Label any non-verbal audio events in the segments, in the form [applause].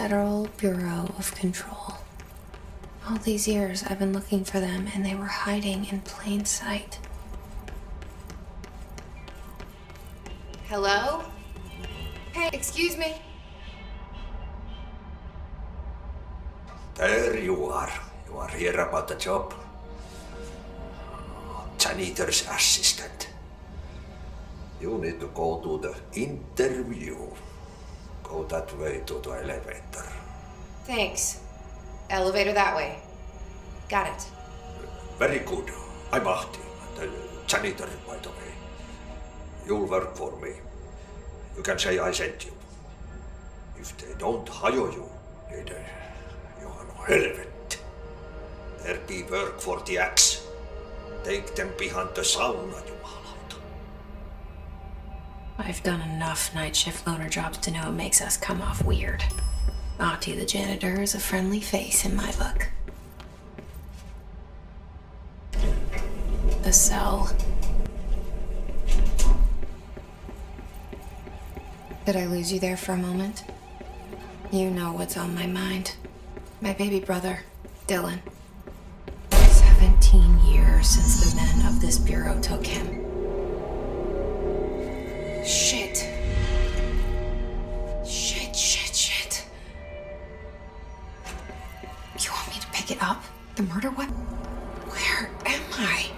Federal Bureau of Control. All these years I've been looking for them and they were hiding in plain sight. Hello? Hey, excuse me. There you are. You are here about the job. Uh, janitor's assistant. You need to go to the interview. Go that way to the elevator. Thanks. Elevator that way. Got it. Very good. I'm Ahti, the janitor, by the way. You'll work for me. You can say I sent you. If they don't hire you, then uh, you are no helvet. There be work for the axe. Take them behind the sauna, jumalauta. I've done enough night shift loner jobs to know it makes us come off weird. Ahti the janitor is a friendly face in my book. The cell. Did I lose you there for a moment? You know what's on my mind. My baby brother, Dylan. 17 years since the men of this bureau took him. It up? The murder weapon? Where am I?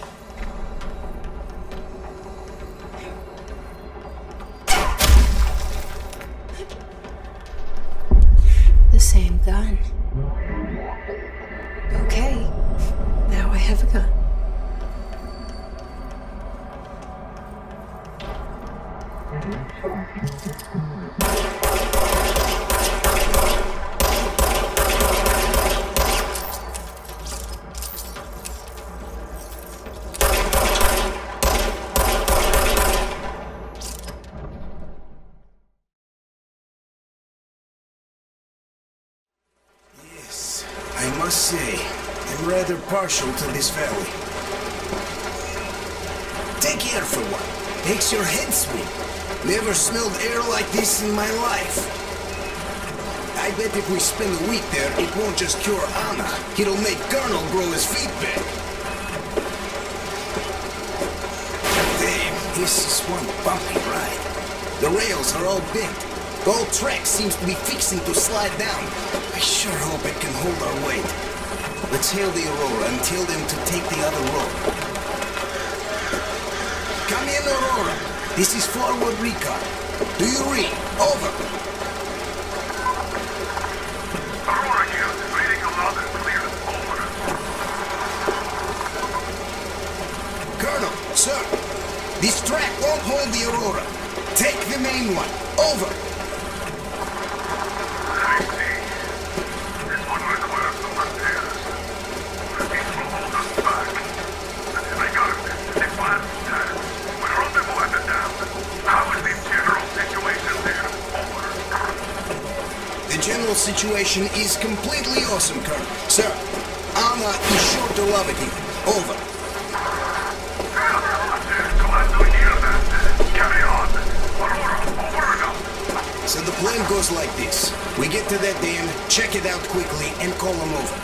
[laughs] gun. Okay, now I have a gun. Must say, I'm rather partial to this valley. Take air for one. Makes your head swim. Never smelled air like this in my life. I bet if we spend a week there, it won't just cure Anna. It'll make Colonel grow his feet back. Damn, this is one bumpy ride. The rails are all bent. The whole track seems to be fixing to slide down. I sure hope it can hold our weight. Let's hail the Aurora and tell them to take the other road. Come in, Aurora. This is forward recon. Do you read? Over. Aurora here, reading and clear. Over. Colonel, sir. This track won't hold the Aurora. Take the main one. Over. I see. This one requires some repairs. It will hold us back. I got it. It's last time. With rendezvous at the dam. How is the general situation there? Over. The general situation is completely awesome, Colonel. Sir, Anna is sure to love it here. Over. So the plan goes like this. We get to that dam, check it out quickly, and call them over.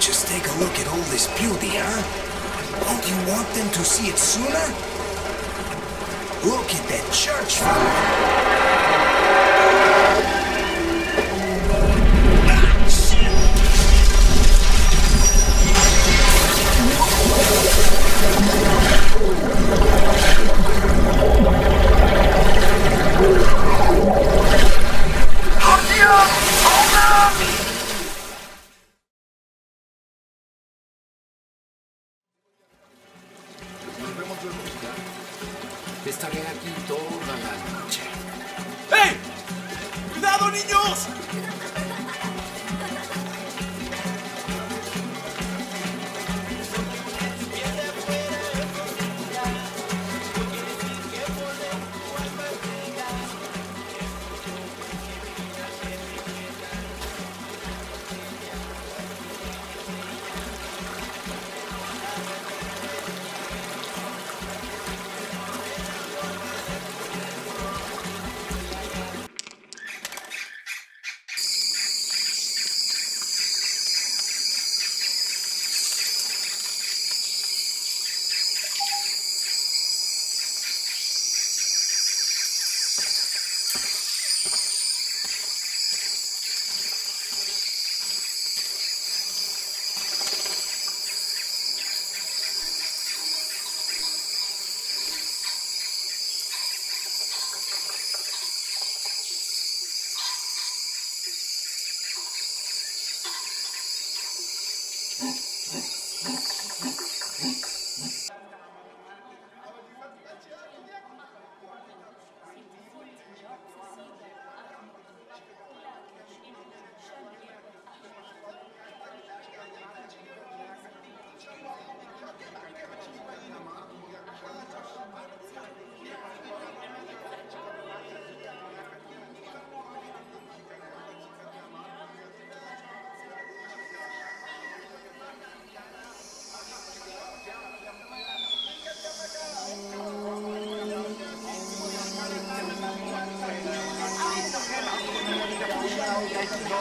Just take a look at all this beauty, huh? Don't you want them to see it sooner? Look at that church. niños!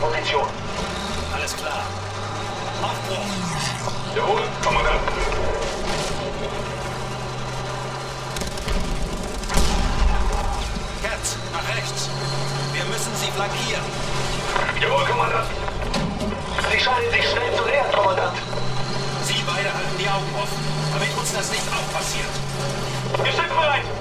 Position. Alles klar. Aufbruch. Jawohl, Kommandant. Herz, nach rechts. Wir müssen sie flankieren. Jawohl, Kommandant. Sie scheinen sich schnell zu nähern, Kommandant. Sie beide halten die Augen offen, damit uns das nicht auch passiert. Geschützbereit! In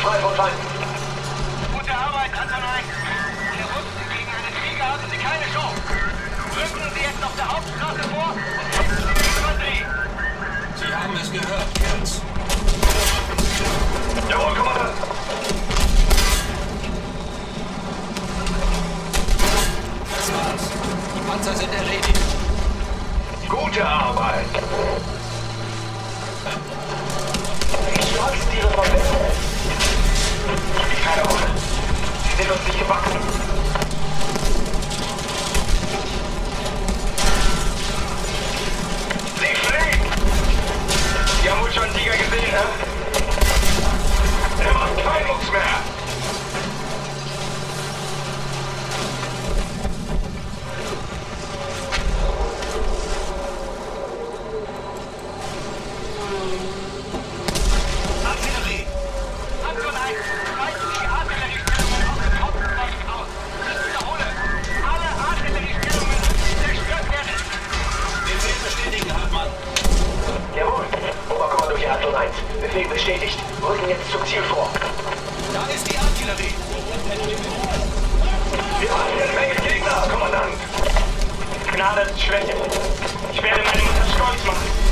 Schienen sind frei von Feinden. Gute Arbeit, Anton 1. Wir wussten, gegen einen Flieger hatten Sie keine Chance. Rücken Sie jetzt auf der Hauptstraße vor und setzen Sie die Infanterie. Sie haben es gehört, Kerls. Jawohl, Kommandant. Jawohl. Oberkommando hier 1. Befehl bestätigt. Rücken jetzt zum Ziel vor. Da ist die Artillerie. Wir haben den Menge Gegner, Kommandant. Gnade, Schwäche. Ich werde meine Mutter stolz machen.